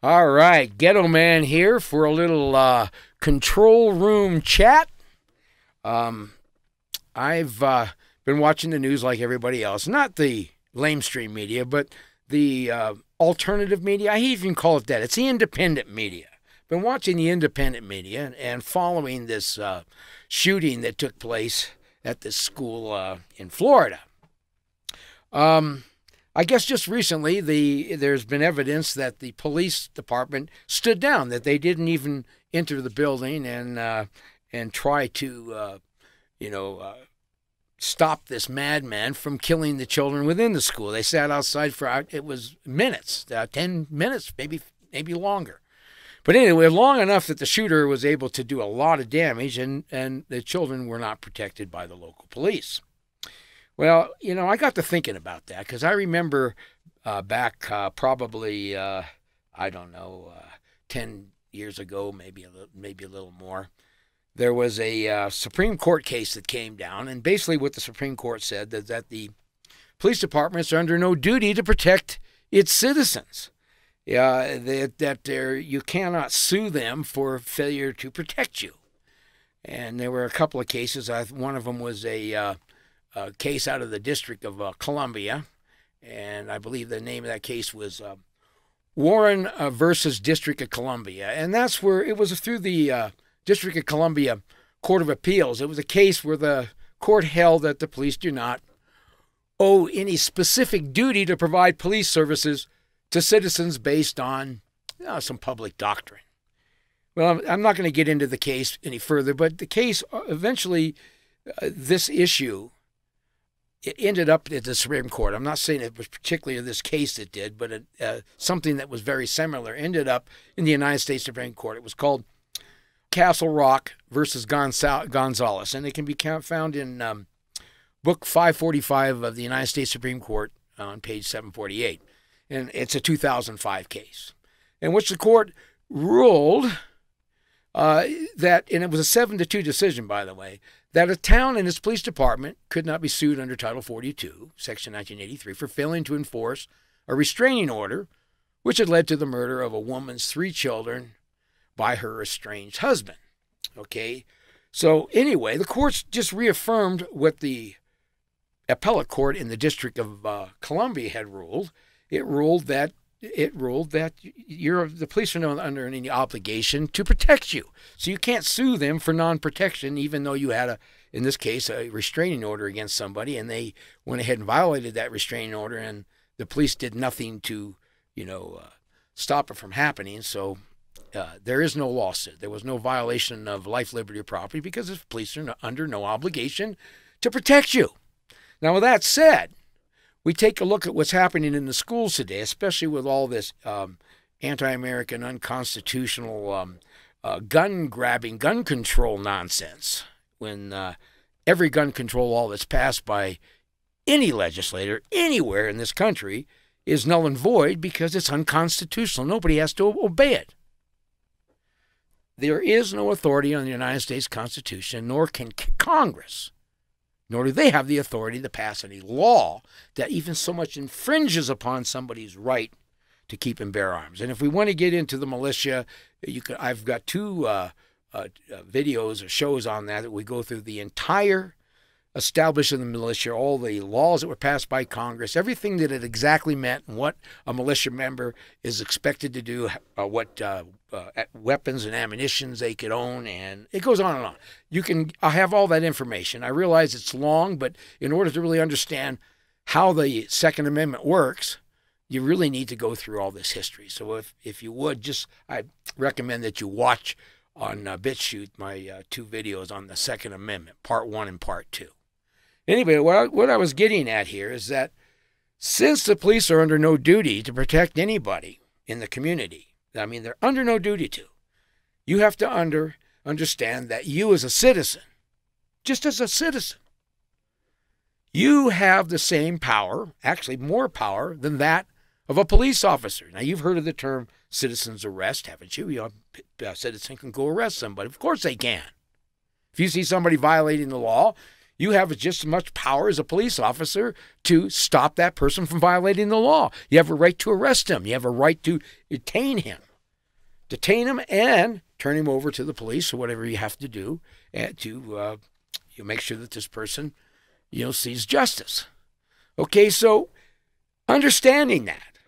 All right, Ghetto Man here for a little uh, control room chat. Um, I've uh, been watching the news like everybody else, not the lamestream media, but the uh, alternative media. I even call it that. It's the independent media. Been watching the independent media and, and following this uh, shooting that took place at this school uh, in Florida. Um, I guess just recently, the there's been evidence that the police department stood down, that they didn't even enter the building and uh, and try to, uh, you know, uh, stop this madman from killing the children within the school. They sat outside for it was minutes, uh, ten minutes, maybe maybe longer. But anyway, long enough that the shooter was able to do a lot of damage, and, and the children were not protected by the local police. Well, you know, I got to thinking about that because I remember uh, back uh, probably, uh, I don't know, uh, 10 years ago, maybe a little, maybe a little more, there was a uh, Supreme Court case that came down. And basically, what the Supreme Court said is that the police departments are under no duty to protect its citizens. Yeah, that that you cannot sue them for failure to protect you. And there were a couple of cases. I, one of them was a uh, a case out of the District of uh, Columbia, and I believe the name of that case was uh, Warren uh, versus District of Columbia, and that's where it was through the uh, District of Columbia Court of Appeals. It was a case where the court held that the police do not owe any specific duty to provide police services to citizens based on you know, some public doctrine. Well, I'm not going to get into the case any further, but the case uh, eventually, uh, this issue it ended up at the Supreme Court. I'm not saying it was particularly this case it did, but it, uh, something that was very similar ended up in the United States Supreme Court. It was called Castle Rock versus Gonzales, and it can be found in um, Book 545 of the United States Supreme Court on page 748. And it's a 2005 case in which the court ruled uh, that, and it was a 7 to 2 decision, by the way, that a town and its police department could not be sued under Title 42, Section 1983, for failing to enforce a restraining order which had led to the murder of a woman's three children by her estranged husband. Okay? So, anyway, the courts just reaffirmed what the appellate court in the District of uh, Columbia had ruled. It ruled that it ruled that you're the police are not under any obligation to protect you. So you can't sue them for non-protection, even though you had a, in this case, a restraining order against somebody, and they went ahead and violated that restraining order, and the police did nothing to, you know, uh, stop it from happening. So uh, there is no lawsuit. There was no violation of life, liberty, or property because the police are no, under no obligation to protect you. Now, with that said, we take a look at what's happening in the schools today, especially with all this um, anti American, unconstitutional um, uh, gun grabbing, gun control nonsense. When uh, every gun control law that's passed by any legislator anywhere in this country is null and void because it's unconstitutional. Nobody has to obey it. There is no authority on the United States Constitution, nor can Congress nor do they have the authority to pass any law that even so much infringes upon somebody's right to keep and bear arms. And if we want to get into the militia, you could, I've got two uh, uh, uh videos or shows on that that we go through the entire establishing the militia, all the laws that were passed by Congress, everything that it exactly meant, and what a militia member is expected to do, uh, what uh, uh, weapons and ammunitions they could own, and it goes on and on. You can I have all that information. I realize it's long, but in order to really understand how the Second Amendment works, you really need to go through all this history. So if if you would, just I recommend that you watch on uh, BitChute my uh, two videos on the Second Amendment, Part One and Part Two. Anyway, what I, what I was getting at here is that since the police are under no duty to protect anybody in the community, I mean, they're under no duty to, you have to under, understand that you as a citizen, just as a citizen, you have the same power, actually more power than that of a police officer. Now, you've heard of the term citizen's arrest, haven't you? you know, a citizen can go arrest somebody. Of course they can. If you see somebody violating the law, you have just as much power as a police officer to stop that person from violating the law. You have a right to arrest him. You have a right to detain him. detain him and turn him over to the police or whatever you have to do to uh, you make sure that this person, you know, sees justice. Okay, so understanding that,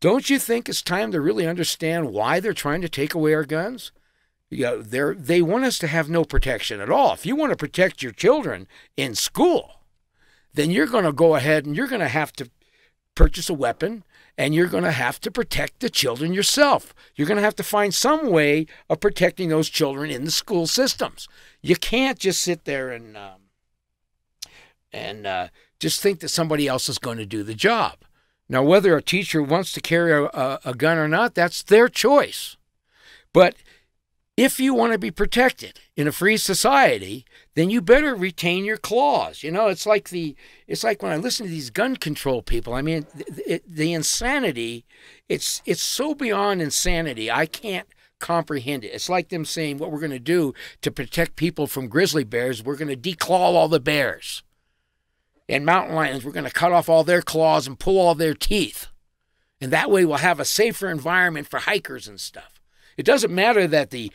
don't you think it's time to really understand why they're trying to take away our guns? You know, they're, they want us to have no protection at all. If you want to protect your children in school, then you're going to go ahead and you're going to have to purchase a weapon and you're going to have to protect the children yourself. You're going to have to find some way of protecting those children in the school systems. You can't just sit there and um, and uh, just think that somebody else is going to do the job. Now, whether a teacher wants to carry a, a gun or not, that's their choice. But if you want to be protected in a free society, then you better retain your claws. You know, it's like the it's like when I listen to these gun control people. I mean, the, the insanity, it's it's so beyond insanity. I can't comprehend it. It's like them saying what we're going to do to protect people from grizzly bears, we're going to declaw all the bears. And mountain lions, we're going to cut off all their claws and pull all their teeth. And that way we'll have a safer environment for hikers and stuff. It doesn't matter that the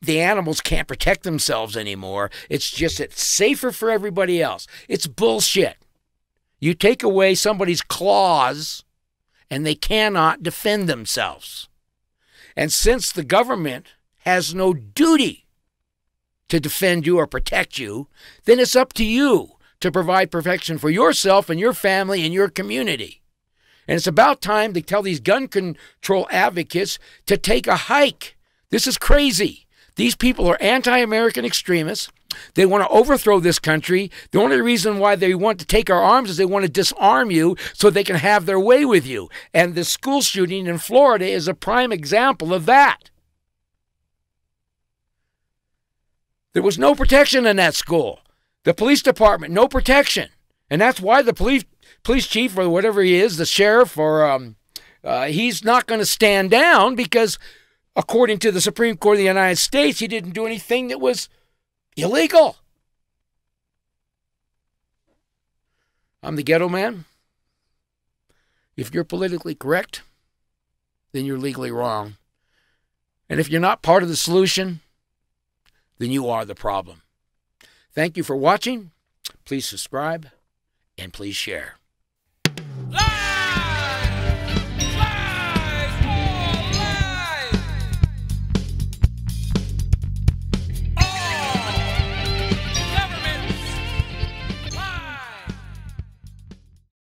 the animals can't protect themselves anymore. It's just it's safer for everybody else. It's bullshit. You take away somebody's claws and they cannot defend themselves. And since the government has no duty to defend you or protect you, then it's up to you to provide protection for yourself and your family and your community. And it's about time to tell these gun control advocates to take a hike. This is crazy. These people are anti American extremists. They want to overthrow this country. The only reason why they want to take our arms is they want to disarm you so they can have their way with you. And the school shooting in Florida is a prime example of that. There was no protection in that school. The police department, no protection. And that's why the police police chief or whatever he is, the sheriff, or um, uh, he's not going to stand down because, according to the Supreme Court of the United States, he didn't do anything that was illegal. I'm the ghetto man. If you're politically correct, then you're legally wrong. And if you're not part of the solution, then you are the problem. Thank you for watching. Please subscribe and please share.